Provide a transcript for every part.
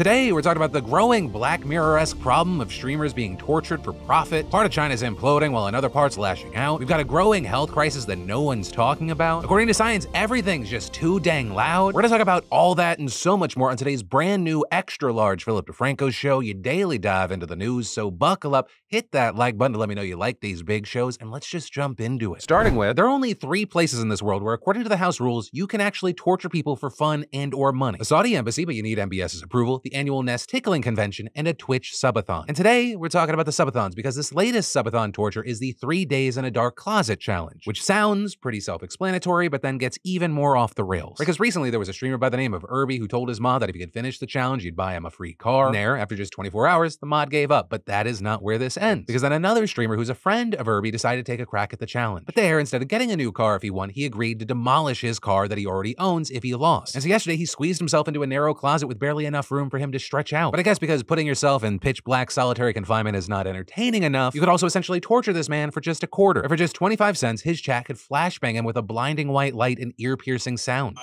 Today, we're talking about the growing Black Mirror-esque problem of streamers being tortured for profit. Part of China's imploding while another part's lashing out. We've got a growing health crisis that no one's talking about. According to science, everything's just too dang loud. We're gonna talk about all that and so much more on today's brand new extra large Philip DeFranco show. You daily dive into the news, so buckle up, hit that like button to let me know you like these big shows, and let's just jump into it. Starting with, there are only three places in this world where, according to the House rules, you can actually torture people for fun and or money. The Saudi embassy, but you need MBS's approval, the annual Nest Tickling Convention, and a Twitch subathon. And today, we're talking about the subathons because this latest subathon torture is the three days in a dark closet challenge, which sounds pretty self-explanatory, but then gets even more off the rails. Because recently there was a streamer by the name of Irby who told his mod that if he could finish the challenge, you'd buy him a free car. And there, after just 24 hours, the mod gave up, but that is not where this ends. Because then another streamer who's a friend of Irby decided to take a crack at the challenge. But there, instead of getting a new car if he won, he agreed to demolish his car that he already owns if he lost. And so yesterday, he squeezed himself into a narrow closet with barely enough room for him to stretch out. But I guess because putting yourself in pitch black solitary confinement is not entertaining enough, you could also essentially torture this man for just a quarter. Or for just 25 cents, his chat could flashbang him with a blinding white light and ear-piercing sound.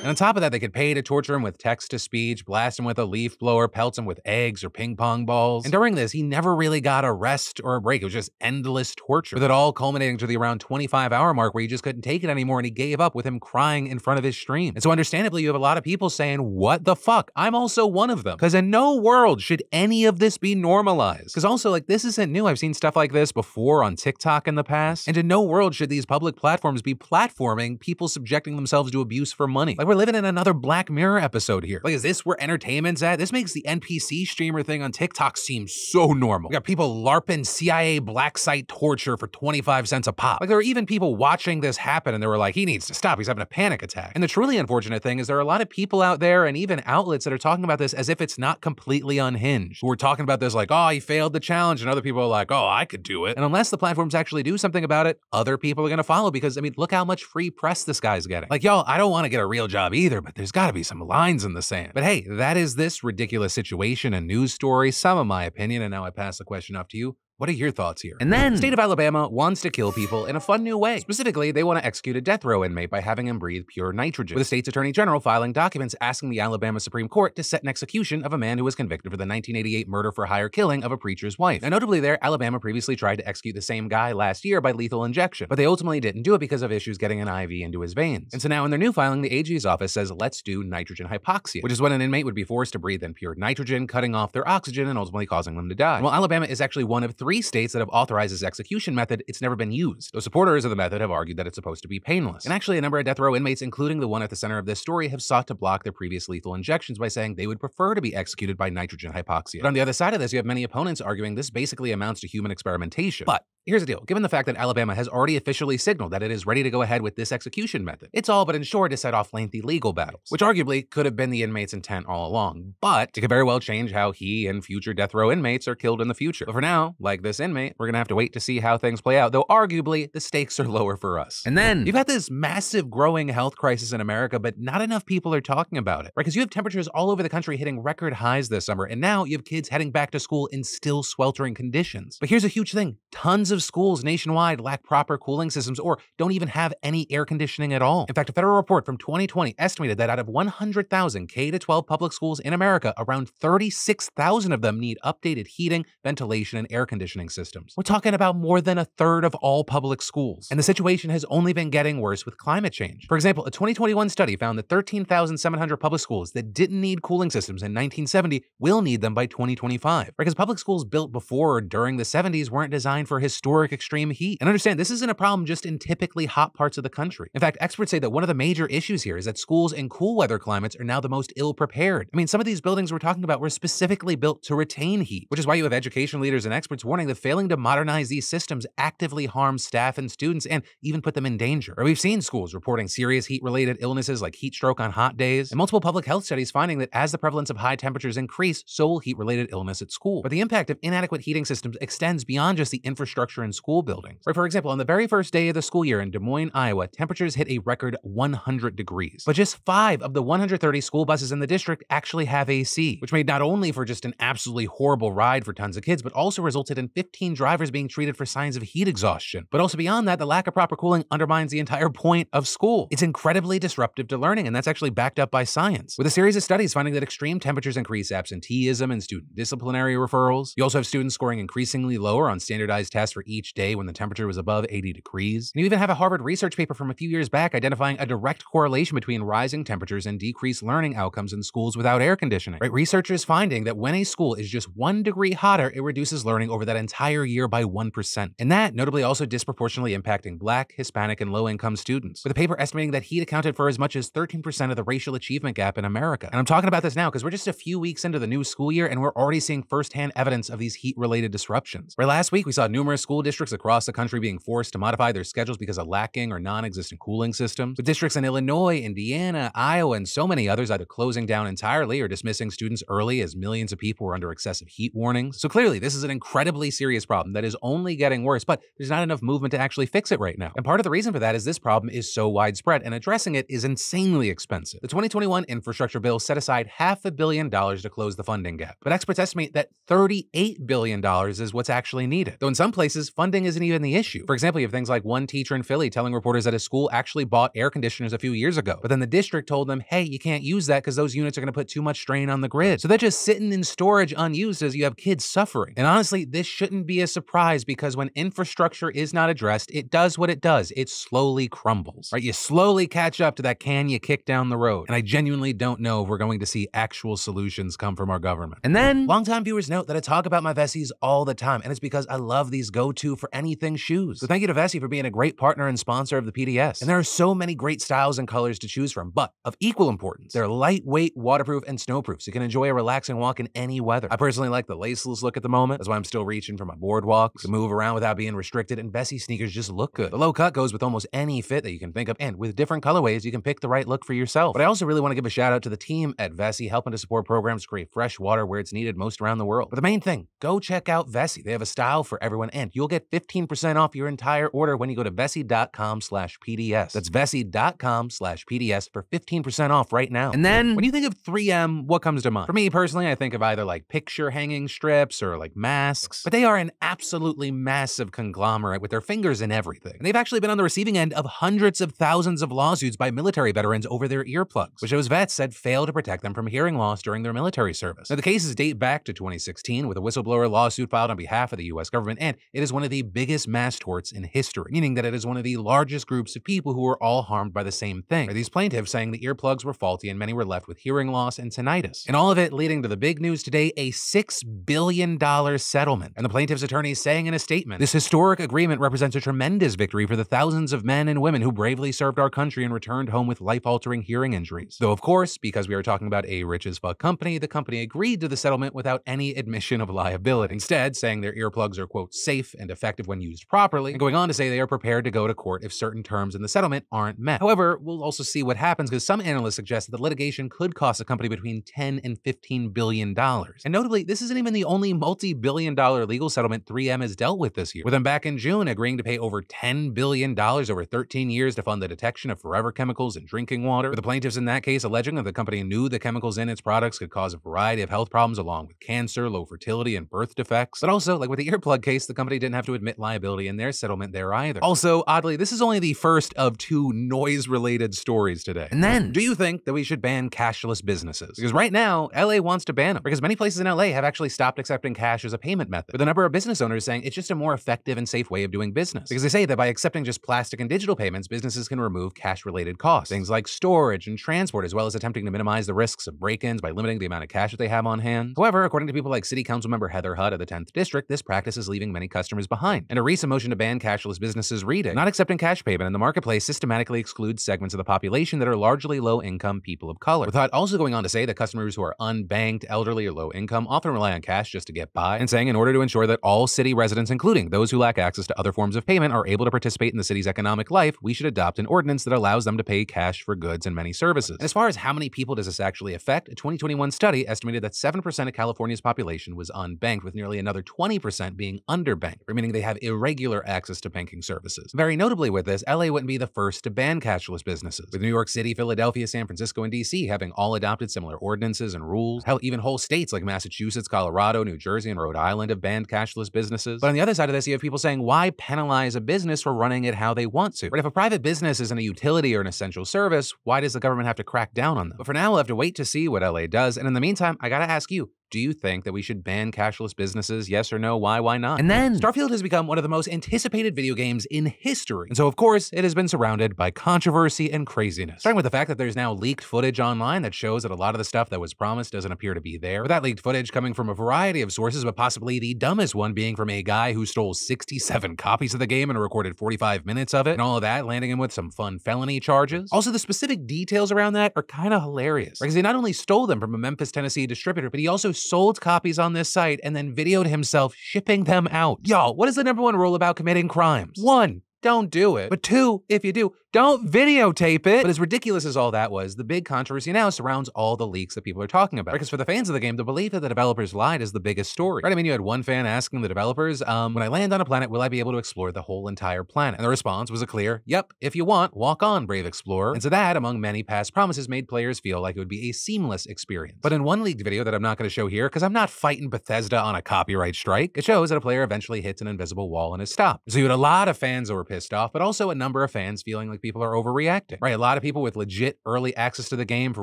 And on top of that, they could pay to torture him with text to speech, blast him with a leaf blower, pelt him with eggs or ping pong balls. And during this, he never really got a rest or a break. It was just endless torture, with it all culminating to the around 25 hour mark where he just couldn't take it anymore and he gave up with him crying in front of his stream. And so, understandably, you have a lot of people saying, What the fuck? I'm also one of them. Because in no world should any of this be normalized. Because also, like, this isn't new. I've seen stuff like this before on TikTok in the past. And in no world should these public platforms be platforming people subjecting themselves to abuse for money. Like, we're living in another Black Mirror episode here. Like, is this where entertainment's at? This makes the NPC streamer thing on TikTok seem so normal. We got people LARPing CIA black site torture for 25 cents a pop. Like, there are even people watching this happen and they were like, he needs to stop. He's having a panic attack. And the truly unfortunate thing is there are a lot of people out there and even outlets that are talking about this as if it's not completely unhinged. Who are talking about this like, oh, he failed the challenge. And other people are like, oh, I could do it. And unless the platforms actually do something about it, other people are going to follow because, I mean, look how much free press this guy's getting. Like, y'all, I don't want to get a real job either, but there's got to be some lines in the sand. But hey, that is this ridiculous situation and news story, some of my opinion, and now I pass the question off to you. What are your thoughts here? And then, state of Alabama wants to kill people in a fun new way. Specifically, they want to execute a death row inmate by having him breathe pure nitrogen, with the state's attorney general filing documents asking the Alabama Supreme Court to set an execution of a man who was convicted for the 1988 murder for hire killing of a preacher's wife. Now, notably there, Alabama previously tried to execute the same guy last year by lethal injection, but they ultimately didn't do it because of issues getting an IV into his veins. And so now in their new filing, the AG's office says, let's do nitrogen hypoxia, which is when an inmate would be forced to breathe in pure nitrogen, cutting off their oxygen and ultimately causing them to die. And while Alabama is actually one of three states that have authorized this execution method, it's never been used. Though supporters of the method have argued that it's supposed to be painless. And actually, a number of death row inmates, including the one at the center of this story, have sought to block their previous lethal injections by saying they would prefer to be executed by nitrogen hypoxia. But on the other side of this, you have many opponents arguing this basically amounts to human experimentation. But Here's the deal. Given the fact that Alabama has already officially signaled that it is ready to go ahead with this execution method, it's all but ensured to set off lengthy legal battles, which arguably could have been the inmate's intent all along, but it could very well change how he and future death row inmates are killed in the future. But for now, like this inmate, we're gonna have to wait to see how things play out, though arguably the stakes are lower for us. And then you've got this massive growing health crisis in America, but not enough people are talking about it, right? Because you have temperatures all over the country hitting record highs this summer, and now you have kids heading back to school in still sweltering conditions. But here's a huge thing tons of schools nationwide lack proper cooling systems or don't even have any air conditioning at all. In fact, a federal report from 2020 estimated that out of 100,000 K 12 public schools in America, around 36,000 of them need updated heating, ventilation, and air conditioning systems. We're talking about more than a third of all public schools. And the situation has only been getting worse with climate change. For example, a 2021 study found that 13,700 public schools that didn't need cooling systems in 1970 will need them by 2025. Because public schools built before or during the 70s weren't designed for historic extreme heat. And understand, this isn't a problem just in typically hot parts of the country. In fact, experts say that one of the major issues here is that schools in cool weather climates are now the most ill prepared. I mean, some of these buildings we're talking about were specifically built to retain heat, which is why you have education leaders and experts warning that failing to modernize these systems actively harms staff and students and even put them in danger. Or we've seen schools reporting serious heat related illnesses like heat stroke on hot days, and multiple public health studies finding that as the prevalence of high temperatures increase, so will heat related illness at school. But the impact of inadequate heating systems extends beyond just the infrastructure infrastructure and school buildings. Right, for example, on the very first day of the school year in Des Moines, Iowa, temperatures hit a record 100 degrees. But just five of the 130 school buses in the district actually have AC, which made not only for just an absolutely horrible ride for tons of kids, but also resulted in 15 drivers being treated for signs of heat exhaustion. But also beyond that, the lack of proper cooling undermines the entire point of school. It's incredibly disruptive to learning, and that's actually backed up by science. With a series of studies finding that extreme temperatures increase absenteeism and student disciplinary referrals. You also have students scoring increasingly lower on standardized tests for each day when the temperature was above 80 degrees. And you even have a Harvard research paper from a few years back identifying a direct correlation between rising temperatures and decreased learning outcomes in schools without air conditioning. Right? Researchers finding that when a school is just one degree hotter, it reduces learning over that entire year by 1%. And that notably also disproportionately impacting Black, Hispanic, and low income students, with a paper estimating that heat accounted for as much as 13% of the racial achievement gap in America. And I'm talking about this now because we're just a few weeks into the new school year and we're already seeing firsthand evidence of these heat related disruptions. Where last week we saw numerous school districts across the country being forced to modify their schedules because of lacking or non existent cooling systems, with districts in Illinois, Indiana, Iowa, and so many others either closing down entirely or dismissing students early as millions of people were under excessive heat warnings. So clearly, this is an incredibly serious problem that is only getting worse, but there's not enough movement to actually fix it right now. And part of the reason for that is this problem is so widespread, and addressing it is insanely expensive. The 2021 infrastructure bill set aside half a billion dollars to close the funding gap, but experts estimate that $38 billion is what's actually needed. Though in some places, funding isn't even the issue. For example, you have things like one teacher in Philly telling reporters that a school actually bought air conditioners a few years ago, but then the district told them, hey, you can't use that because those units are going to put too much strain on the grid. So they're just sitting in storage unused as you have kids suffering. And honestly, this shouldn't be a surprise because when infrastructure is not addressed, it does what it does. It slowly crumbles, right? You slowly catch up to that can you kick down the road. And I genuinely don't know if we're going to see actual solutions come from our government. And then, longtime viewers note that I talk about my Vessies all the time, and it's because I love these go-to for anything shoes. So thank you to Vessi for being a great partner and sponsor of the PDS. And there are so many great styles and colors to choose from, but of equal importance, they're lightweight, waterproof, and snowproof, so you can enjoy a relaxing walk in any weather. I personally like the laceless look at the moment. That's why I'm still reaching for my boardwalks to move around without being restricted, and Vessi sneakers just look good. The low cut goes with almost any fit that you can think of, and with different colorways, you can pick the right look for yourself. But I also really want to give a shout out to the team at Vessi helping to support programs to create fresh water where it's needed most around the world. But the main thing, go check out Vessi. They have a style for everyone, and you'll get 15% off your entire order when you go to Vessi.com slash PDS. That's Vessi.com slash PDS for 15% off right now. And then when you think of 3M, what comes to mind? For me personally, I think of either like picture hanging strips or like masks, but they are an absolutely massive conglomerate with their fingers in everything. And they've actually been on the receiving end of hundreds of thousands of lawsuits by military veterans over their earplugs, which those vets said failed to protect them from hearing loss during their military service. Now, the cases date back to 2016 with a whistleblower lawsuit filed on behalf of the US government, and it is one of the biggest mass torts in history, meaning that it is one of the largest groups of people who were all harmed by the same thing. Are These plaintiffs saying the earplugs were faulty and many were left with hearing loss and tinnitus. And all of it leading to the big news today a $6 billion settlement. And the plaintiff's attorneys saying in a statement this historic agreement represents a tremendous victory for the thousands of men and women who bravely served our country and returned home with life altering hearing injuries. Though, of course, because we are talking about a rich as fuck company, the company agreed to the settlement without any admission of liability. Instead, saying their earplugs are, quote, safe and effective when used properly, and going on to say they are prepared to go to court if certain terms in the settlement aren't met. However, we'll also see what happens because some analysts suggest that the litigation could cost the company between 10 and 15 billion dollars. And notably, this isn't even the only multi-billion dollar legal settlement 3M has dealt with this year, with them back in June agreeing to pay over 10 billion dollars over 13 years to fund the detection of forever chemicals in drinking water, with the plaintiffs in that case alleging that the company knew the chemicals in its products could cause a variety of health problems along with cancer, low fertility, and birth defects. But also, like with the earplug case, the company didn't have to admit liability in their settlement there either. Also, oddly, this is only the first of two noise-related stories today. And then, do you think that we should ban cashless businesses? Because right now, LA wants to ban them, because many places in LA have actually stopped accepting cash as a payment method, with a number of business owners saying it's just a more effective and safe way of doing business. Because they say that by accepting just plastic and digital payments, businesses can remove cash-related costs, things like storage and transport, as well as attempting to minimize the risks of break-ins by limiting the amount of cash that they have on hand. However, according to people like City Council member Heather Hutt of the 10th District, this practice is leaving many customers behind. And a recent motion to ban cashless businesses reading, not accepting cash payment in the marketplace systematically excludes segments of the population that are largely low-income people of color. With Hutt also going on to say that customers who are unbanked, elderly, or low income often rely on cash just to get by, and saying in order to ensure that all city residents, including those who lack access to other forms of payment, are able to participate in the city's economic life, we should adopt an ordinance that allows them to pay cash for goods and many services. And as far as how many people does this actually affect, a 2021 study estimated that 7% of California's population was unbanked, with nearly another 20% being underbanked. Meaning they have irregular access to banking services. Very notably with this, LA wouldn't be the first to ban cashless businesses, with New York City, Philadelphia, San Francisco, and DC having all adopted similar ordinances and rules. Hell, even whole states like Massachusetts, Colorado, New Jersey, and Rhode Island have banned cashless businesses. But on the other side of this, you have people saying, why penalize a business for running it how they want to? But if a private business isn't a utility or an essential service, why does the government have to crack down on them? But for now, we'll have to wait to see what LA does. And in the meantime, I gotta ask you, do you think that we should ban cashless businesses? Yes or no? Why? Why not? And then Starfield has become one of the most anticipated video games in history. And so, of course, it has been surrounded by controversy and craziness. Starting with the fact that there's now leaked footage online that shows that a lot of the stuff that was promised doesn't appear to be there. With that leaked footage coming from a variety of sources, but possibly the dumbest one being from a guy who stole 67 copies of the game and recorded 45 minutes of it, and all of that landing him with some fun felony charges. Also, the specific details around that are kind of hilarious. Because he not only stole them from a Memphis, Tennessee distributor, but he also sold copies on this site and then videoed himself shipping them out. Y'all, what is the number one rule about committing crimes? One, don't do it. But two, if you do, don't videotape it. But as ridiculous as all that was, the big controversy now surrounds all the leaks that people are talking about. Because for the fans of the game, the belief that the developers lied is the biggest story. Right? I mean, you had one fan asking the developers, um, when I land on a planet, will I be able to explore the whole entire planet? And the response was a clear, yep, if you want, walk on, brave explorer. And so that, among many past promises, made players feel like it would be a seamless experience. But in one leaked video that I'm not going to show here, because I'm not fighting Bethesda on a copyright strike, it shows that a player eventually hits an invisible wall and is stopped. So you had a lot of fans that were pissed off, but also a number of fans feeling like people are overreacting. Right, a lot of people with legit early access to the game for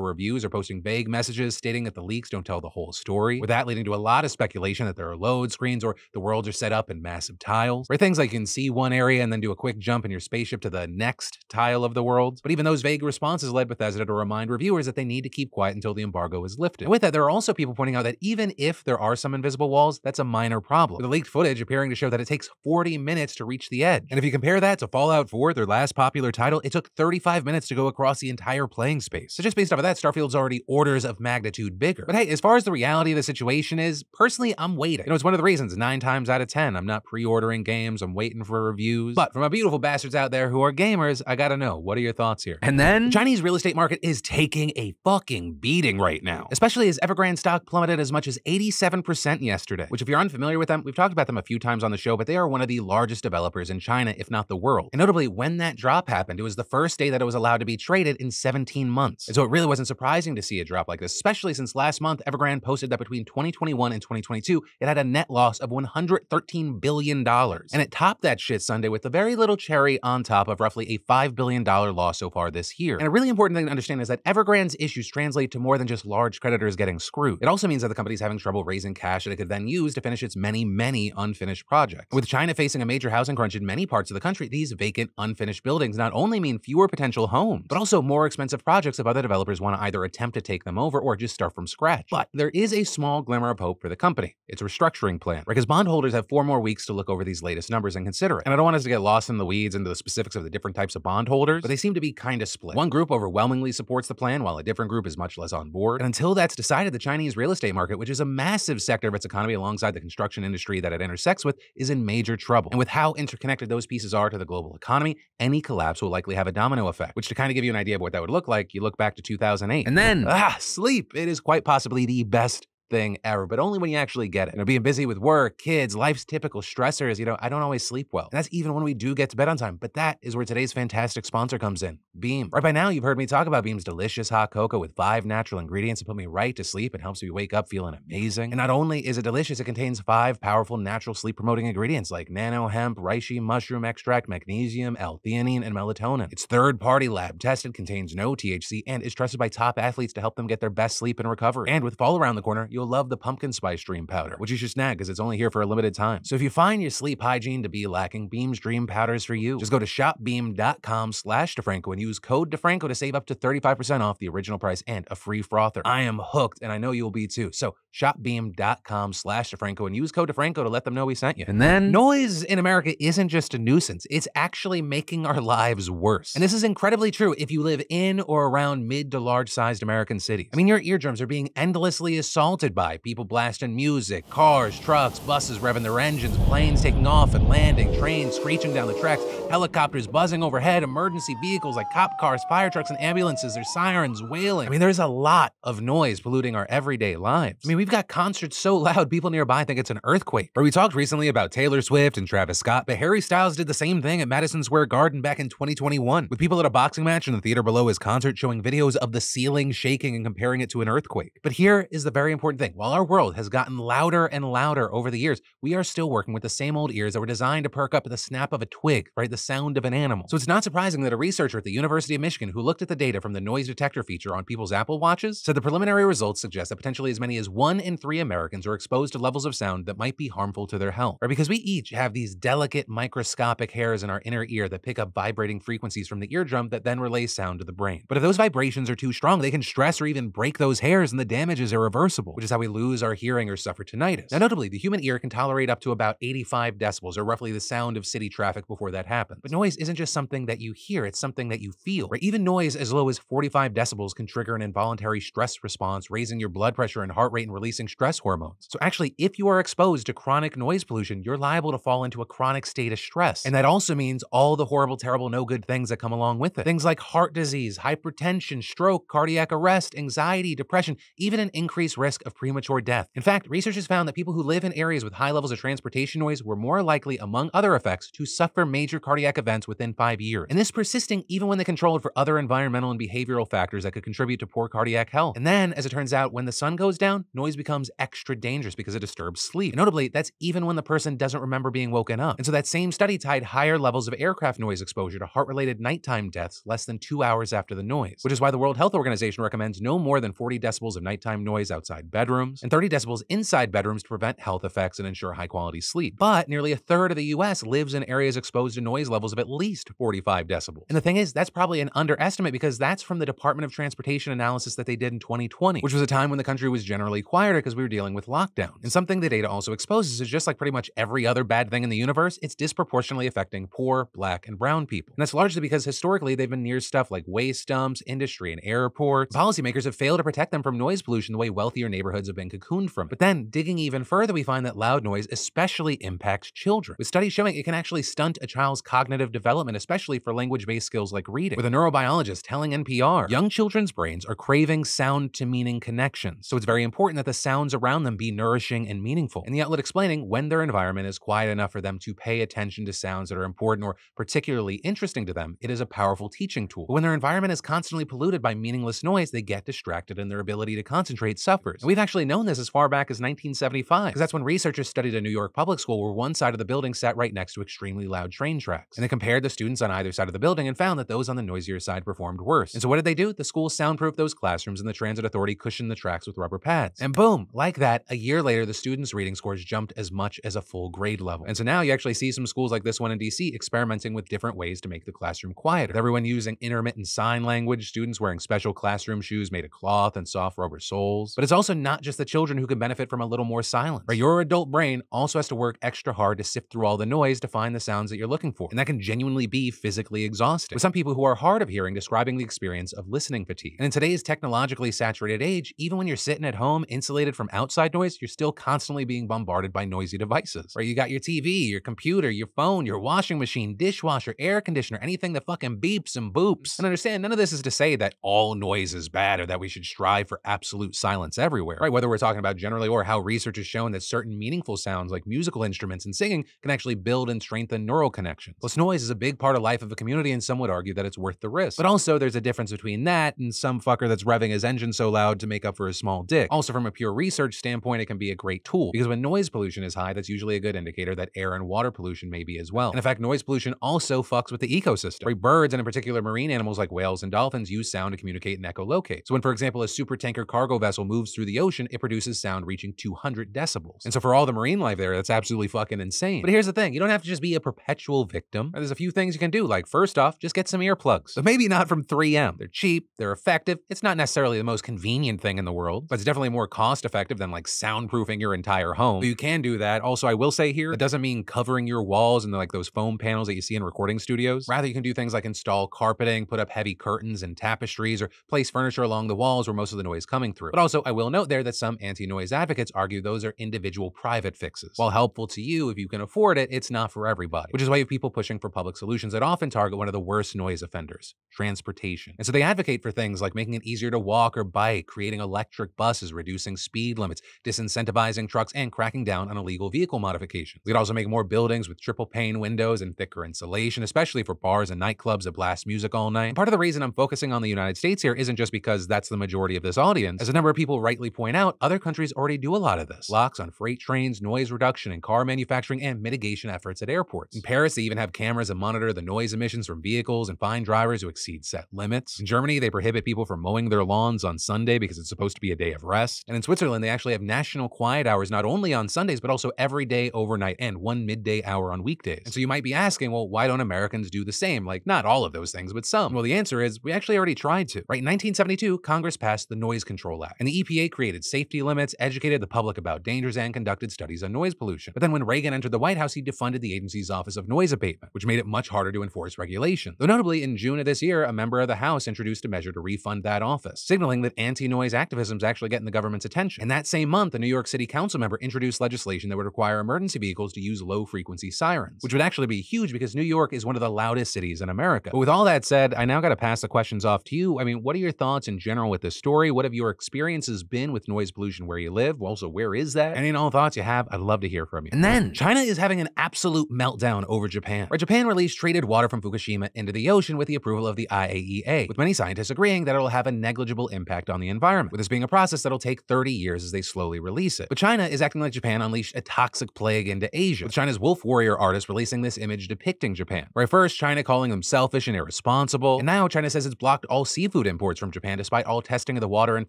reviews are posting vague messages stating that the leaks don't tell the whole story, with that leading to a lot of speculation that there are load screens or the worlds are set up in massive tiles. Right, things like you can see one area and then do a quick jump in your spaceship to the next tile of the world. But even those vague responses led Bethesda to remind reviewers that they need to keep quiet until the embargo is lifted. And with that, there are also people pointing out that even if there are some invisible walls, that's a minor problem. The leaked footage appearing to show that it takes 40 minutes to reach the edge. And if you compare that to Fallout 4, their last popular title, it took 35 minutes to go across the entire playing space. So just based off of that, Starfield's already orders of magnitude bigger. But hey, as far as the reality of the situation is, personally, I'm waiting. You know, it's one of the reasons nine times out of 10, I'm not pre-ordering games, I'm waiting for reviews. But for my beautiful bastards out there who are gamers, I gotta know, what are your thoughts here? And then, the Chinese real estate market is taking a fucking beating right now, especially as Evergrande stock plummeted as much as 87% yesterday, which if you're unfamiliar with them, we've talked about them a few times on the show, but they are one of the largest developers in China, if not the world. And notably, when that drop happened, it was the first day that it was allowed to be traded in 17 months. And so it really wasn't surprising to see a drop like this, especially since last month Evergrande posted that between 2021 and 2022, it had a net loss of $113 billion. And it topped that shit Sunday with a very little cherry on top of roughly a $5 billion loss so far this year. And a really important thing to understand is that Evergrande's issues translate to more than just large creditors getting screwed. It also means that the company's having trouble raising cash that it could then use to finish its many, many unfinished projects. With China facing a major housing crunch in many parts of the country, these vacant, unfinished buildings not only mean fewer potential homes, but also more expensive projects if other developers want to either attempt to take them over or just start from scratch. But there is a small glimmer of hope for the company. Its restructuring plan, because bondholders have four more weeks to look over these latest numbers and consider it. And I don't want us to get lost in the weeds into the specifics of the different types of bondholders, but they seem to be kind of split. One group overwhelmingly supports the plan, while a different group is much less on board. And until that's decided, the Chinese real estate market, which is a massive sector of its economy alongside the construction industry that it intersects with, is in major trouble. And with how interconnected those pieces are to the global economy, any collapse will likely have a domino effect, which to kind of give you an idea of what that would look like, you look back to 2008. And then, ah, sleep. It is quite possibly the best thing ever, but only when you actually get it. You know, being busy with work, kids, life's typical stressors, you know, I don't always sleep well. And that's even when we do get to bed on time. But that is where today's fantastic sponsor comes in, Beam. Right by now, you've heard me talk about Beam's delicious hot cocoa with five natural ingredients that put me right to sleep and helps me wake up feeling amazing. And not only is it delicious, it contains five powerful natural sleep promoting ingredients like nano hemp, reishi mushroom extract, magnesium, L-theanine, and melatonin. It's third party lab tested, contains no THC, and is trusted by top athletes to help them get their best sleep and recovery. And with fall around the corner, you'll love the pumpkin spice dream powder, which you should snag because it's only here for a limited time. So if you find your sleep hygiene to be lacking, Beam's dream powder is for you. Just go to shopbeam.com slash DeFranco and use code DeFranco to save up to 35% off the original price and a free frother. I am hooked and I know you'll be too. So shopbeam.com slash DeFranco and use code DeFranco to let them know we sent you. And then noise in America isn't just a nuisance. It's actually making our lives worse. And this is incredibly true if you live in or around mid to large sized American cities. I mean, your eardrums are being endlessly assaulted by people blasting music, cars, trucks, buses revving their engines, planes taking off and landing, trains screeching down the tracks, helicopters buzzing overhead, emergency vehicles like cop cars, fire trucks, and ambulances, their sirens wailing. I mean, there's a lot of noise polluting our everyday lives. I mean, we've got concerts so loud people nearby think it's an earthquake. Or we talked recently about Taylor Swift and Travis Scott, but Harry Styles did the same thing at Madison Square Garden back in 2021, with people at a boxing match in the theater below his concert showing videos of the ceiling shaking and comparing it to an earthquake. But here is the very important thing. While our world has gotten louder and louder over the years, we are still working with the same old ears that were designed to perk up at the snap of a twig, right? The sound of an animal. So it's not surprising that a researcher at the University of Michigan who looked at the data from the noise detector feature on people's Apple Watches said the preliminary results suggest that potentially as many as one in three Americans are exposed to levels of sound that might be harmful to their health. Right? Because we each have these delicate microscopic hairs in our inner ear that pick up vibrating frequencies from the eardrum that then relay sound to the brain. But if those vibrations are too strong, they can stress or even break those hairs and the damage is irreversible, which is how we lose our hearing or suffer tinnitus. Now, notably, the human ear can tolerate up to about 85 decibels, or roughly the sound of city traffic before that happens. But noise isn't just something that you hear, it's something that you feel. Right? Even noise as low as 45 decibels can trigger an involuntary stress response, raising your blood pressure and heart rate and releasing stress hormones. So actually, if you are exposed to chronic noise pollution, you're liable to fall into a chronic state of stress. And that also means all the horrible, terrible, no good things that come along with it. Things like heart disease, hypertension, stroke, cardiac arrest, anxiety, depression, even an increased risk of premature death. In fact, researchers found that people who live in areas with high levels of transportation noise were more likely, among other effects, to suffer major cardiac events within five years. And this persisting even when they controlled for other environmental and behavioral factors that could contribute to poor cardiac health. And then, as it turns out, when the sun goes down, noise becomes extra dangerous because it disturbs sleep. And notably, that's even when the person doesn't remember being woken up. And so that same study tied higher levels of aircraft noise exposure to heart-related nighttime deaths less than two hours after the noise, which is why the World Health Organization recommends no more than 40 decibels of nighttime noise outside bedrooms and 30 decibels inside bedrooms to prevent health effects and ensure high-quality sleep. But nearly a third of the US lives in areas exposed to noise levels of at least 45 decibels. And the thing is, that's probably an underestimate because that's from the Department of Transportation analysis that they did in 2020, which was a time when the country was generally quieter because we were dealing with lockdown. And something the data also exposes is just like pretty much every other bad thing in the universe, it's disproportionately affecting poor, black, and brown people. And that's largely because historically they've been near stuff like waste dumps, industry, and airports. Policymakers have failed to protect them from noise pollution the way wealthier neighborhoods have been cocooned from. But then, digging even further, we find that loud noise especially impacts children, with studies showing it can actually stunt a child's cognitive development, especially for language-based skills like reading. With a neurobiologist telling NPR, young children's brains are craving sound to meaning connections, so it's very important that the sounds around them be nourishing and meaningful. And the outlet explaining when their environment is quiet enough for them to pay attention to sounds that are important or particularly interesting to them, it is a powerful teaching tool. But when their environment is constantly polluted by meaningless noise, they get distracted and their ability to concentrate suffers. And we've actually known this as far back as 1975, because that's when researchers studied a New York public school where one side of the building sat right next to extremely loud train tracks. And they compared the students on either side of the building and found that those on the noisier side performed worse. And so what did they do? The school soundproofed those classrooms and the transit authority cushioned the tracks with rubber pads. And boom, like that, a year later, the students' reading scores jumped as much as a full grade level. And so now you actually see some schools like this one in DC experimenting with different ways to make the classroom quieter. With everyone using intermittent sign language, students wearing special classroom shoes made of cloth and soft rubber soles. But it's also not just the children who can benefit from a little more silence. Right? Your adult brain also has to work extra hard to sift through all the noise to find the sounds that you're looking for. And that can genuinely be physically exhausting. With some people who are hard of hearing describing the experience of listening fatigue. And in today's technologically saturated age, even when you're sitting at home insulated from outside noise, you're still constantly being bombarded by noisy devices. Right? You got your TV, your computer, your phone, your washing machine, dishwasher, air conditioner, anything that fucking beeps and boops. And understand, none of this is to say that all noise is bad or that we should strive for absolute silence everywhere. Right? Whether we're talking about generally or how research has shown that certain meaningful sounds like musical instruments and singing can actually build and strengthen neural connections. Plus, noise is a big part of life of a community, and some would argue that it's worth the risk. But also, there's a difference between that and some fucker that's revving his engine so loud to make up for his small dick. Also, from a pure research standpoint, it can be a great tool because when noise pollution is high, that's usually a good indicator that air and water pollution may be as well. And in fact, noise pollution also fucks with the ecosystem. Right? Birds and in particular marine animals like whales and dolphins use sound to communicate and echolocate. So when, for example, a supertanker cargo vessel moves through the ocean, it produces sound reaching 200 decibels. And so for all the marine life there, that's absolutely fucking insane. But here's the thing, you don't have to just be a perpetual victim. There's a few things you can do, like first off, just get some earplugs. But maybe not from 3M. They're cheap, they're effective. It's not necessarily the most convenient thing in the world, but it's definitely more cost effective than like soundproofing your entire home. But you can do that. Also, I will say here, it doesn't mean covering your walls and like those foam panels that you see in recording studios. Rather, you can do things like install carpeting, put up heavy curtains and tapestries, or place furniture along the walls where most of the noise is coming through. But also, I will note there, that some anti-noise advocates argue those are individual private fixes. While helpful to you if you can afford it, it's not for everybody, which is why you have people pushing for public solutions that often target one of the worst noise offenders, transportation. And so they advocate for things like making it easier to walk or bike, creating electric buses, reducing speed limits, disincentivizing trucks, and cracking down on illegal vehicle modifications. We could also make more buildings with triple pane windows and thicker insulation, especially for bars and nightclubs that blast music all night. And part of the reason I'm focusing on the United States here isn't just because that's the majority of this audience. As a number of people rightly point out, other countries already do a lot of this. Locks on freight trains, noise reduction in car manufacturing, and mitigation efforts at airports. In Paris, they even have cameras that monitor the noise emissions from vehicles and fine drivers who exceed set limits. In Germany, they prohibit people from mowing their lawns on Sunday because it's supposed to be a day of rest. And in Switzerland, they actually have national quiet hours not only on Sundays, but also every day overnight and one midday hour on weekdays. And so you might be asking, well, why don't Americans do the same? Like, not all of those things, but some. Well, the answer is we actually already tried to. Right in 1972, Congress passed the Noise Control Act, and the EPA created safety limits, educated the public about dangers, and conducted studies on noise pollution. But then when Reagan entered the White House, he defunded the agency's Office of Noise Abatement, which made it much harder to enforce regulation. Though notably, in June of this year, a member of the House introduced a measure to refund that office, signaling that anti-noise activism is actually getting the government's attention. And that same month, a New York City council member introduced legislation that would require emergency vehicles to use low-frequency sirens, which would actually be huge because New York is one of the loudest cities in America. But with all that said, I now got to pass the questions off to you. I mean, what are your thoughts in general with this story? What have your experiences been with noise pollution where you live? Also, where is that? Any and all thoughts you have, I'd love to hear from you. And then China is having an absolute meltdown over Japan, where Japan released treated water from Fukushima into the ocean with the approval of the IAEA, with many scientists agreeing that it'll have a negligible impact on the environment, with this being a process that'll take 30 years as they slowly release it. But China is acting like Japan unleashed a toxic plague into Asia, with China's Wolf Warrior artist releasing this image depicting Japan. Where at first China calling them selfish and irresponsible, and now China says it's blocked all seafood imports from Japan despite all testing of the water and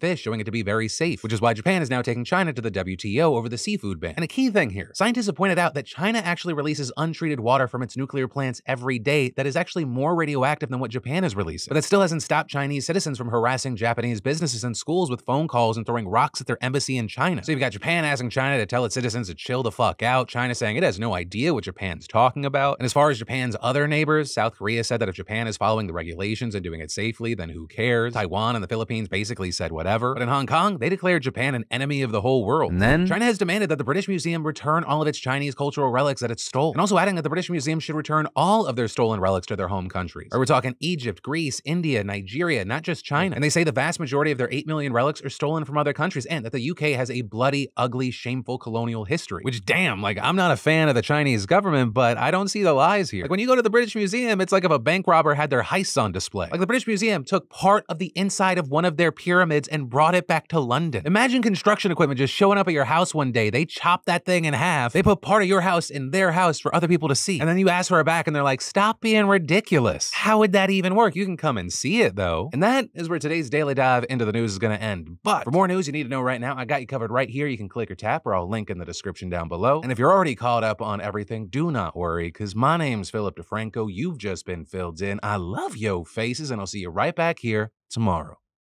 fish showing it to be very safe, which is why Japan is now taking China to the WTO over the seafood ban. And a key thing here, scientists have pointed out that China actually releases untreated water from its nuclear plants every day that is actually more radioactive than what Japan is releasing. But that still hasn't stopped Chinese citizens from harassing Japanese businesses and schools with phone calls and throwing rocks at their embassy in China. So you've got Japan asking China to tell its citizens to chill the fuck out, China saying it has no idea what Japan's talking about. And as far as Japan's other neighbors, South Korea said that if Japan is following the regulations and doing it safely, then who cares? Taiwan and the Philippines basically said whatever. But in Hong Kong, they declared Japan an enemy of the whole world. And then China has demanded that the British Museum return all of its Chinese cultural relics that it stole, and also adding that the British Museum should return all of their stolen relics to their home countries. Or we're talking Egypt, Greece, India, Nigeria, not just China. And they say the vast majority of their 8 million relics are stolen from other countries, and that the UK has a bloody, ugly, shameful colonial history. Which, damn, like, I'm not a fan of the Chinese government, but I don't see the lies here. Like, when you go to the British Museum, it's like if a bank robber had their heists on display. Like, the British Museum took part of the inside of one of their pyramids and brought it back to London. Imagine construction equipment just showing up at your house one day. They chop that thing in half. They put part of your house in their house for other people to see. And then you ask for it back and they're like, stop being ridiculous. How would that even work? You can come and see it though. And that is where today's daily dive into the news is going to end. But for more news you need to know right now, I got you covered right here. You can click or tap or I'll link in the description down below. And if you're already caught up on everything, do not worry because my name's Philip DeFranco. You've just been filled in. I love yo faces and I'll see you right back here tomorrow.